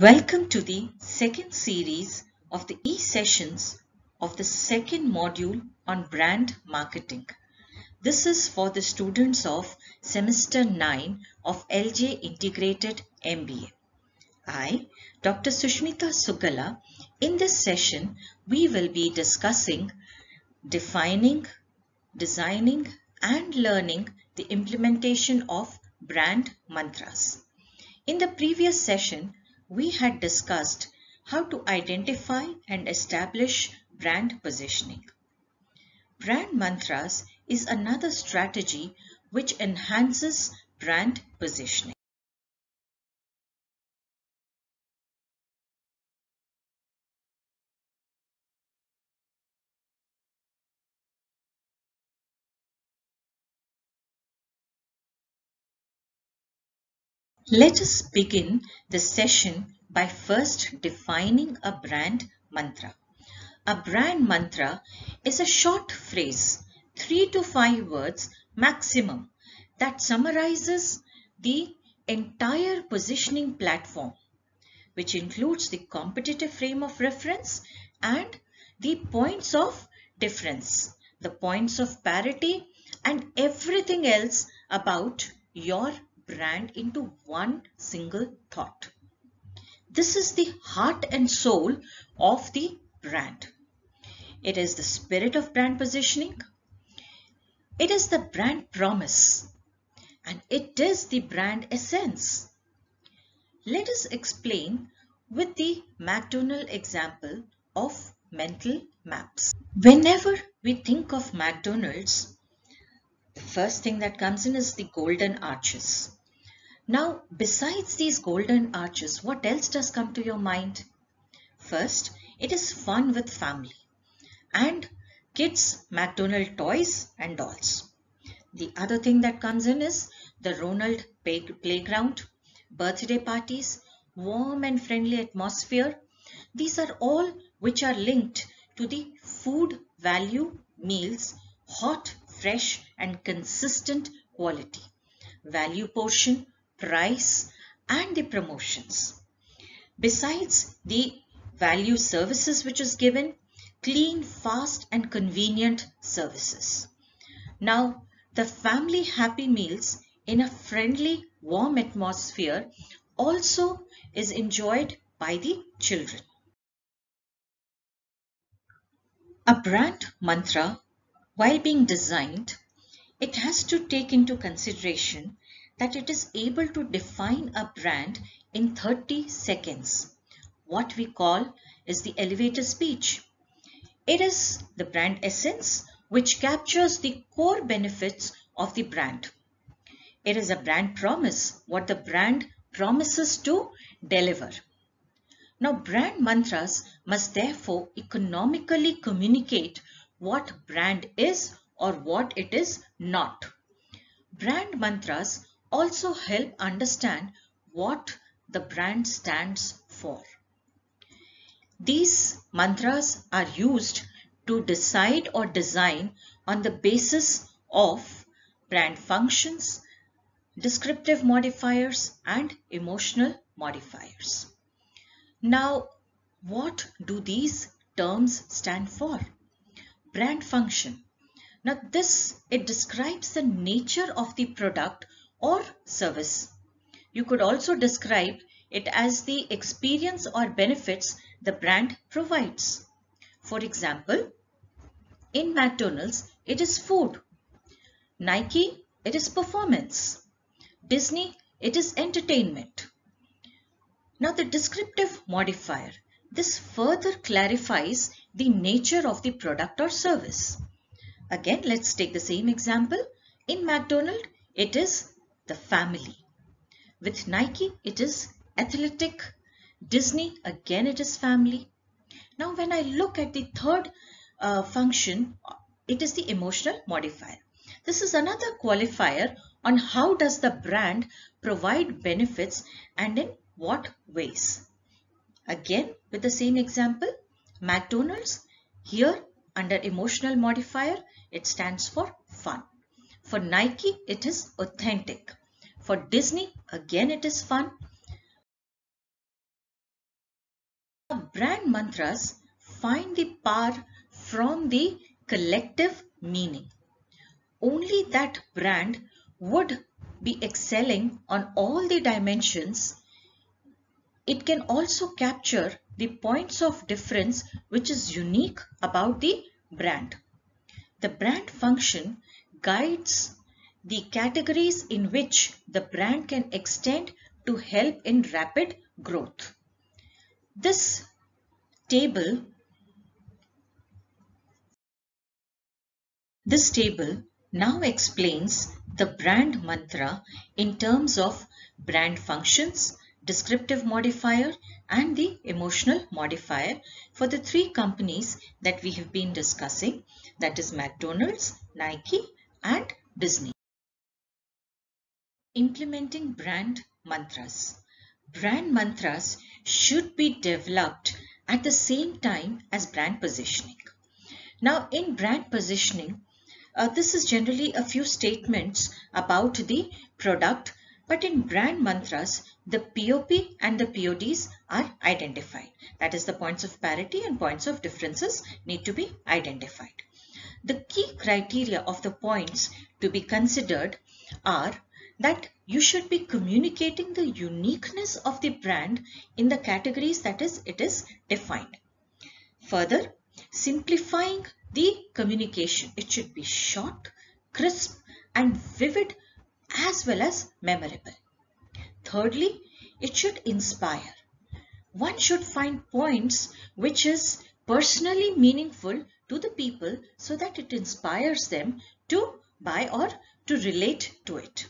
Welcome to the second series of the e-sessions of the second module on brand marketing. This is for the students of semester 9 of LJ Integrated MBA. I, Dr. Susmita Suggala, in this session we will be discussing defining, designing and learning the implementation of brand mantras. In the previous session, we had discussed how to identify and establish brand positioning. Brand mantras is another strategy which enhances brand positioning. Let us begin the session by first defining a brand mantra. A brand mantra is a short phrase, three to five words maximum, that summarizes the entire positioning platform, which includes the competitive frame of reference and the points of difference, the points of parity and everything else about your brand into one single thought. This is the heart and soul of the brand. It is the spirit of brand positioning. It is the brand promise. And it is the brand essence. Let us explain with the McDonald example of mental maps. Whenever we think of McDonald's, the first thing that comes in is the golden arches. Now, besides these golden arches, what else does come to your mind? First, it is fun with family and kids McDonald toys and dolls. The other thing that comes in is the Ronald playground, birthday parties, warm and friendly atmosphere. These are all which are linked to the food value meals, hot, fresh and consistent quality. Value portion, price and the promotions. Besides the value services which is given, clean, fast and convenient services. Now, the family happy meals in a friendly, warm atmosphere also is enjoyed by the children. A brand mantra, while being designed, it has to take into consideration that it is able to define a brand in 30 seconds. What we call is the elevator speech. It is the brand essence which captures the core benefits of the brand. It is a brand promise, what the brand promises to deliver. Now brand mantras must therefore economically communicate what brand is or what it is not. Brand mantras also help understand what the brand stands for. These mantras are used to decide or design on the basis of brand functions, descriptive modifiers and emotional modifiers. Now, what do these terms stand for? Brand function. Now this, it describes the nature of the product or service. You could also describe it as the experience or benefits the brand provides. For example, in McDonald's, it is food. Nike, it is performance. Disney, it is entertainment. Now the descriptive modifier. This further clarifies the nature of the product or service. Again, let's take the same example. In McDonald, it is the family. With Nike, it is athletic. Disney, again, it is family. Now, when I look at the third uh, function, it is the emotional modifier. This is another qualifier on how does the brand provide benefits and in what ways. Again, with the same example, McDonald's, here under emotional modifier, it stands for fun. For Nike, it is authentic. For Disney, again it is fun. Brand mantras find the power from the collective meaning. Only that brand would be excelling on all the dimensions. It can also capture the points of difference which is unique about the brand. The brand function guides the categories in which the brand can extend to help in rapid growth. This table this table now explains the brand mantra in terms of brand functions, descriptive modifier and the emotional modifier for the three companies that we have been discussing that is McDonald's, Nike and Disney. Implementing brand mantras. Brand mantras should be developed at the same time as brand positioning. Now in brand positioning, uh, this is generally a few statements about the product but in brand mantras, the POP and the PODs are identified. That is the points of parity and points of differences need to be identified. The key criteria of the points to be considered are that you should be communicating the uniqueness of the brand in the categories that is it is defined. Further, simplifying the communication. It should be short, crisp and vivid as well as memorable. Thirdly, it should inspire. One should find points which is personally meaningful to the people so that it inspires them to buy or to relate to it.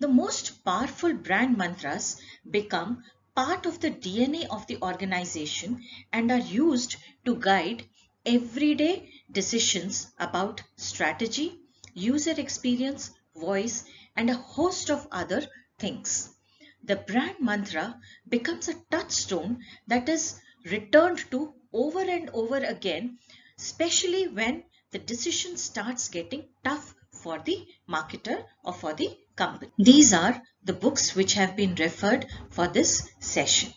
The most powerful brand mantras become part of the DNA of the organization and are used to guide everyday decisions about strategy, user experience, voice and a host of other things. The brand mantra becomes a touchstone that is returned to over and over again, especially when the decision starts getting tough for the marketer or for the company. These are the books which have been referred for this session.